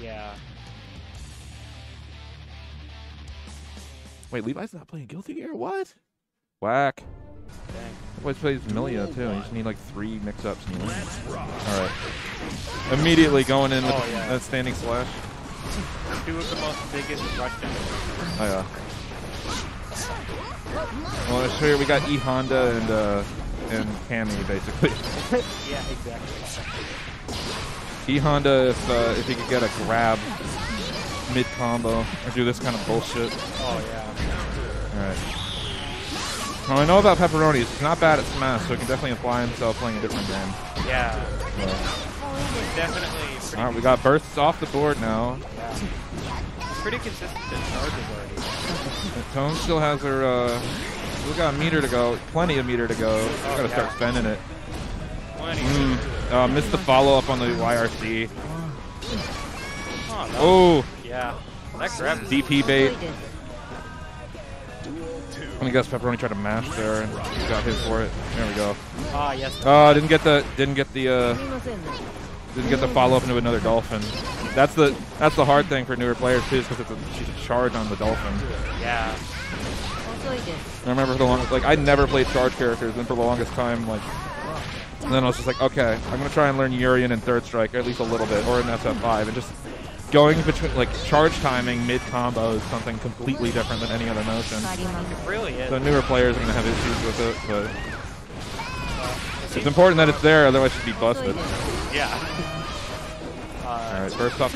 Yeah. Wait, Levi's not playing Guilty Gear? What? Whack. Dang. Always plays Millia too. You just need like three mix-ups and you win. All right. Immediately going in with Oh, yeah. that standing slash. Two of the most biggest rush. Oh yeah. Well, it's here we got E Honda and uh, and Cammy basically. yeah, exactly. E Honda if uh, if he could get a grab mid combo or do this kind of bullshit. Oh yeah. All right. Well, I know about pepperonis. He's not bad at Smash, so he can definitely apply himself playing a different game. Yeah. So, Definitely all right, we got bursts off the board now. yeah. It's pretty consistent in charges already. Tone still has her. Uh, we got a meter to go. Plenty of meter to go. Oh, Gotta start spending it. Mm. Uh, missed the follow up on the YRC. Oh, no. Oh, Yeah. That grab DP bait. I guess peparony tried to mash there and got hit for it. There we go. Ah, yes. Oh, didn't get the didn't get the uh, didn't get the follow up into another dolphin. That's the that's the hard thing for newer players too, because it's a, she's a charge on the dolphin. Yeah. I remember for the longest like I never played charge characters, and for the longest time like. And then I was just like, okay, I'm gonna try and learn Urien and Third Strike at least a little bit, or an SF5, and just going between like charge timing mid combo is something completely different than any other motion. It really is. So newer players are gonna have issues with it, but it's important that it's there, otherwise you'd be busted. Yeah. All Uh, right, burst up.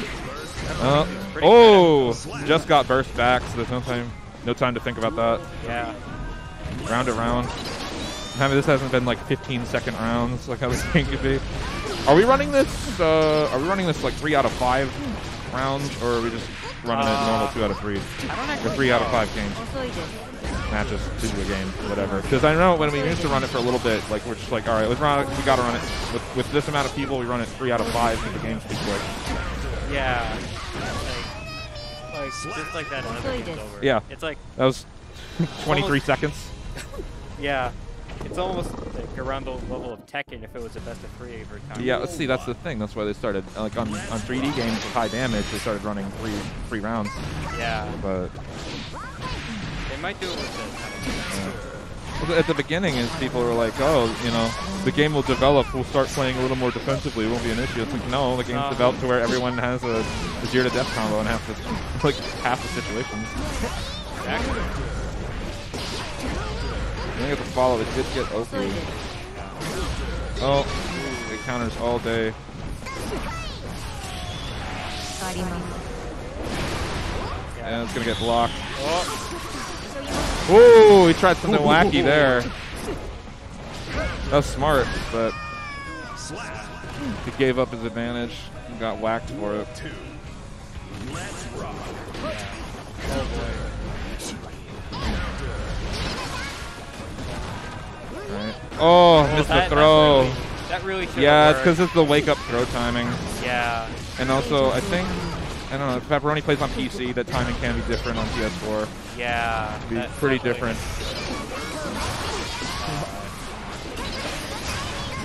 Uh, oh, just got burst back, so there's no time, no time to think about that. yeah. Round to round. I mean, this hasn't been like 15 second rounds like I was thinking it'd be. Are we running this? Uh, are we running this like three out of five rounds, or are we just running it normal two out of three, I don't or actually three out of five games? matches to a game, whatever. Because I know when we used to run it for a little bit, like we're just like, all right, let's run. it. We got to run it with, with this amount of people. We run it three out of five because the game's too quick. Yeah. Like, like just like that, another game's over. Yeah. It's like, That was 23 seconds. yeah. It's almost like around the level of Tekken if it was a best of three every time. Yeah, let's see. That's the thing. That's why they started like on on 3D games with high damage. They started running three three rounds, Yeah. but They might do it with the. Well, at the beginning, is people were like, "Oh, you know, the game will develop. We'll start playing a little more defensively. It won't be an issue." It's like, no, the game's No. developed to where everyone has a, a zero to death combo in half the like half the situations. Exactly. I think it's a follow. It did get OP. Oh, it counters all day. And it's gonna get blocked. Oh, Ooh, he tried something wacky there. That's smart, but he gave up his advantage and got whacked for it. Right. Oh, missed the throw. That really, that really Yeah, it's because it's the wake up throw timing. Yeah. And also, I think, I don't know, if peparony plays on PC, that timing can be different on PS4. Yeah. Be pretty different.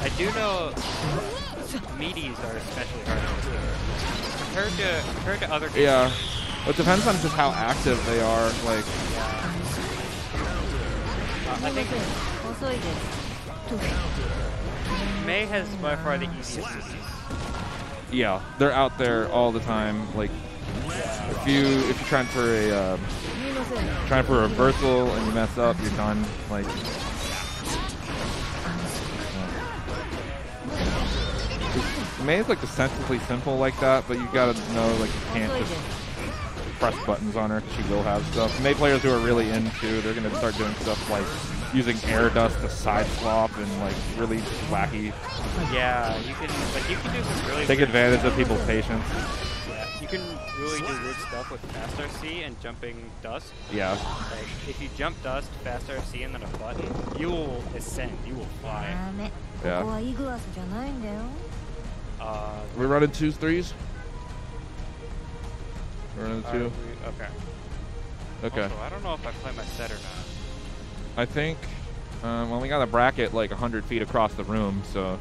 I do know meaties are especially hard. Compared to compared to other games. Yeah. Well, it depends on just how active they are. Like, Yeah. Uh, I think May has by far the easiest yeah, they're out there all the time. Like, if you if you're trying for a um, trying for a reversal and you mess up, you're done. Like, May's like ostensibly simple like that, but you gotta know like you can't just press buttons on her. She will have stuff. May players who are really into, they're going to start doing stuff like using air dust to side swap and like really wacky. Yeah, you can like you can do some really take advantage stuff. of people's patience. Yeah, you can really do weird stuff with fast RC and jumping dust. Yeah. Like if you jump dust, fast RC, and then a button, you will ascend. You will fly. Yeah. Uh, we running twos threes. We're running are two. we- okay. Okay. Also, I don't know if I play my set or not. I think. Um, well, we got a bracket like 100 feet across the room, so